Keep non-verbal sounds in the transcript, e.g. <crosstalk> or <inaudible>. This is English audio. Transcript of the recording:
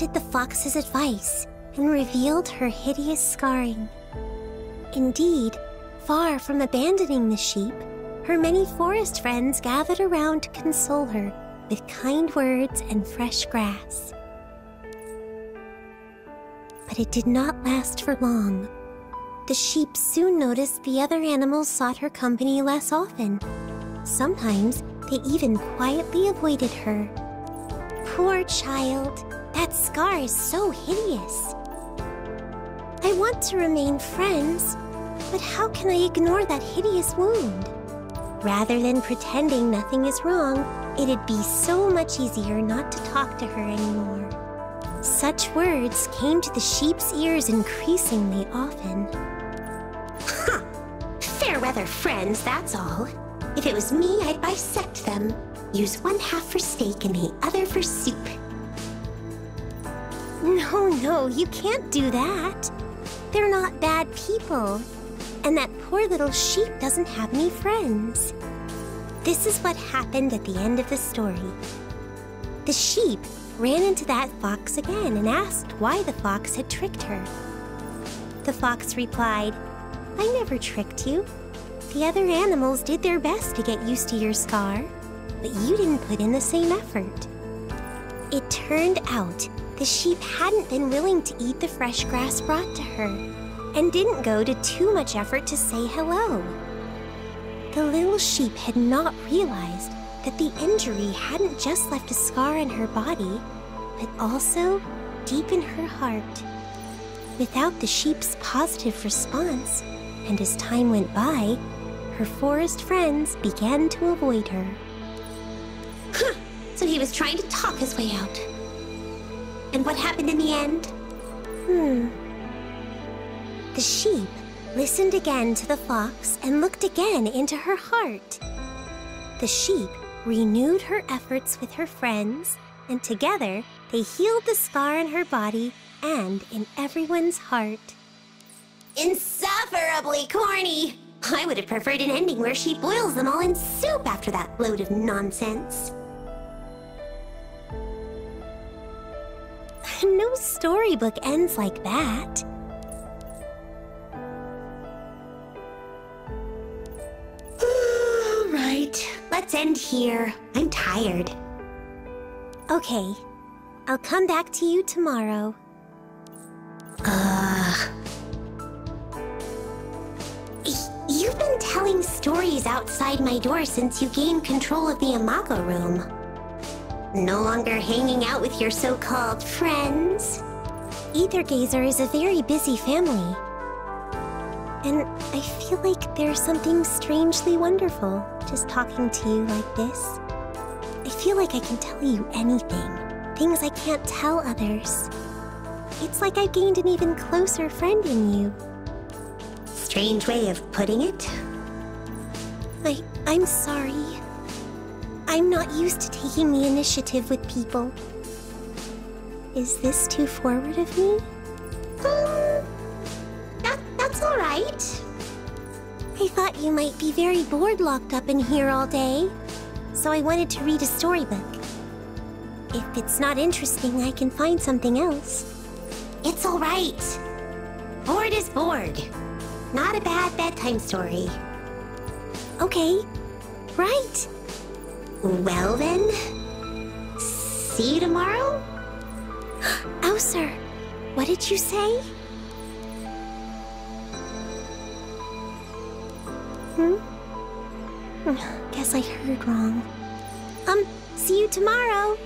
accepted the fox's advice and revealed her hideous scarring. Indeed, far from abandoning the sheep, her many forest friends gathered around to console her with kind words and fresh grass. But it did not last for long. The sheep soon noticed the other animals sought her company less often. Sometimes they even quietly avoided her. Poor child, that scar is so hideous. I want to remain friends, but how can I ignore that hideous wound? Rather than pretending nothing is wrong, it'd be so much easier not to talk to her anymore. Such words came to the sheep's ears increasingly often. Huh! Fair weather friends, that's all. If it was me, I'd bisect them. Use one half for steak and the other for soup. No, no, you can't do that. They're not bad people. And that poor little sheep doesn't have any friends. This is what happened at the end of the story. The sheep ran into that fox again and asked why the fox had tricked her. The fox replied, I never tricked you. The other animals did their best to get used to your scar, but you didn't put in the same effort. It turned out the sheep hadn't been willing to eat the fresh grass brought to her, and didn't go to too much effort to say hello. The little sheep had not realized that the injury hadn't just left a scar in her body, but also deep in her heart. Without the sheep's positive response, and as time went by, her forest friends began to avoid her. Huh! So he was trying to talk his way out. And what happened in the end? Hmm. The sheep listened again to the fox and looked again into her heart. The sheep renewed her efforts with her friends, and together they healed the scar in her body and in everyone's heart. Insufferably corny! I would have preferred an ending where she boils them all in soup after that load of nonsense. No storybook ends like that. All right, let's end here. I'm tired. Okay, I'll come back to you tomorrow. Ugh. You've been telling stories outside my door since you gained control of the Imago room. No longer hanging out with your so-called friends. Aether Gazer is a very busy family. And I feel like there's something strangely wonderful just talking to you like this. I feel like I can tell you anything, things I can't tell others. It's like I've gained an even closer friend in you. Strange way of putting it. I, I'm sorry. I'm not used to taking the initiative with people. Is this too forward of me? Um, that, that's all right. I thought you might be very bored locked up in here all day, so I wanted to read a storybook. If it's not interesting, I can find something else. It's all right. Bored is bored. Not a bad bedtime story. Okay, right. Well then, see you tomorrow? <gasps> Ouser, what did you say? Hmm? <sighs> Guess I heard wrong. Um, see you tomorrow.